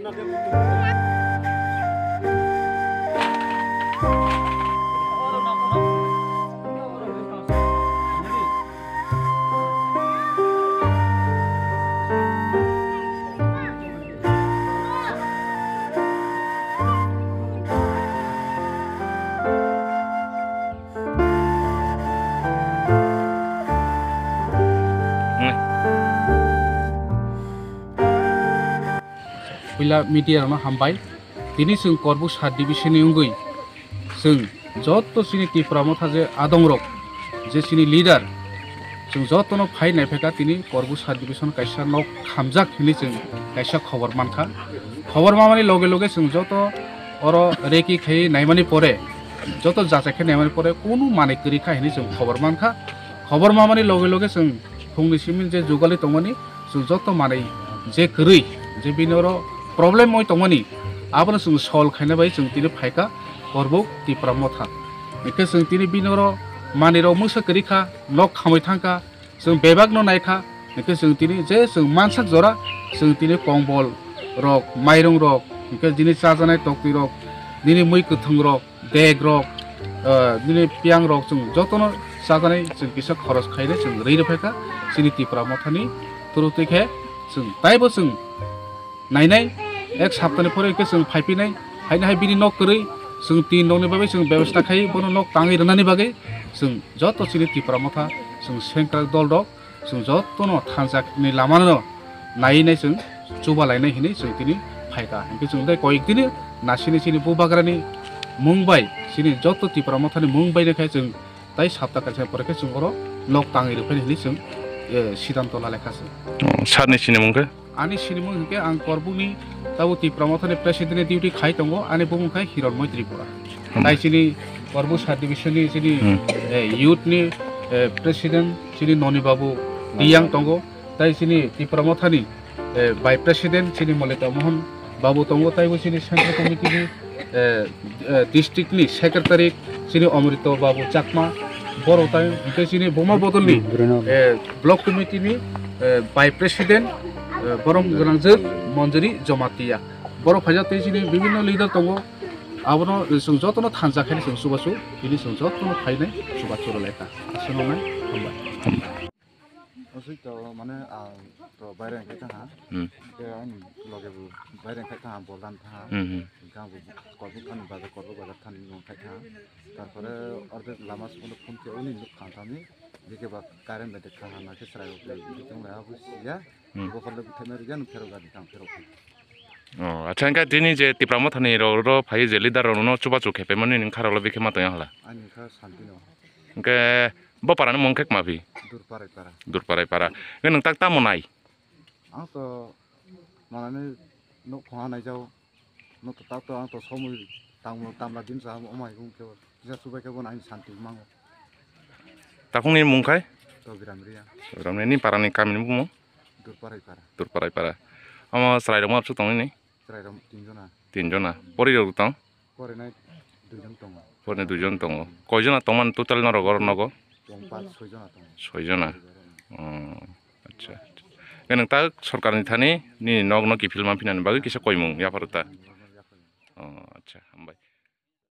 na जिल्ला मिडियारावनो हामबाय दिनै जों करबु सात डिभिसननि अंगै जों जत्त'सिनि टिप्रामो थाजे आदंरक जेसिनि लिडार जों जत्त'नो फाय नायफायखा दिनै करबु सात डिभिसन कायसा नक हामजाक हिनि जों कायसा खबर मानखा খবর মামানি লগে লগে শুন যত অর রেকি খেয়ে নাইমানি পরে যত যাচাই খেয়ে নাইমানি পরে কোনো মানে করি খা হিনি খবর মানখা খবর মামানি লগে লগে শুন ফুংনি সিমিন যে যুগালি তমানি শুন যত মানে যে করি যে বিনর প্রবলেম মই তঙনি আবার যেন সল খাইনে বাই যেন তিনি ফাইকা করব তিপ্রা মথা একে যেন তিনি বিনর মানির মুসা করিখা নক খামই থাকা যেন বেবাগ নাইখা একে যেন তিনি যে যেন মানসাক জরা যেন তিনি কম্বল রক মাইরং রক একে যিনি চাজানায় তক্তি রক যিনি মুই কথং রক দেগ রক দিনে পিয়াং রক যেন যত্ন চাজানায় যেন কিছু খরচ খাইলে যেন রইরে ফাইকা যিনি তিপ্রা মথানি তরুতিখে যেন তাইবো যেন एक सप्ताहनि फरायखौ जों फायफैनाय हायनो हाय बिनि नक करै जों तिन न'नि बागै जों बेबस्था खायो बनो नक ताङै रोनानि बागै जों जत सिनि तिप्रा मथा जों सेंक्रा दल दक जों जतनो थानजाकनि लामानो नायनाय जों चुबा लायनाय हिनै जों दिनै फायगा ओमफ्राय जों दा कयेक दिनो नासिनि सिनि बुबाग्रानि मुंबाय सिनि जत तिप्रा मथानि मुंबायनिखाय जों दाय सप्ताह कालसे फरायखौ जों बर' नक ताङै रोफायनो हिनै जों सिदान्त लालायखासै सारनि मुंखौ hingke ang korbuni tabu ti promothani president duty khai tongo ani bumung khai hiron moi tripura tai sini korbu sar division ni sini youth ni president sini noni babu diyang tongo tai sini ti promothani by president sini moleta mohan babu tongo tai bo sini central committee ni district ni secretary sini omrito babu chakma boro tai hingke sini boma bodol ni block committee ni by বরং গনাজের মঞ্জুরি জমাতিয়া বড় ফাইজা তৈরি বিভিন্ন leader দো আবন যতন থানজাখানি সুবাসু বিশ যতন ফাইনাই সুবাসুর লেখা। সুন্দর আচ্ছা দিনী যে টিপ্রাম থানি রো ভাই জেলিদার চুপা চুখেপেমনি খারলো বিখে মাত হলা এনকা Bo para nemong kek mavi. Dur para para. Dur para para. Ini nung tak tamu nai. Ang to mana ni nuk kuah nai jau. Nuk tetap tu ang to somu tamu tamu lagi nsa omai kung kau. Jika subuh kau nai santi mang. Tak kung ini mungkai? To biramria. Biramria ni para ni kami ni mung. Dur para para. Dur para para. Ama selai rumah tu tong ini. Selai rumah tinjona. Tinjona. Pori jauh tong. Pori nai tujuan tong. Pori tujuan tong. Kau jauh tong man total nara gor nago. सयजना आदसा न सरकारनि थानि नग नग किफिल मानफिनानै बागै किसा कयमुं याफारता आदसा हामबाय